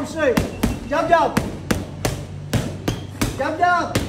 Come straight. Jump, jump. Jump, jump.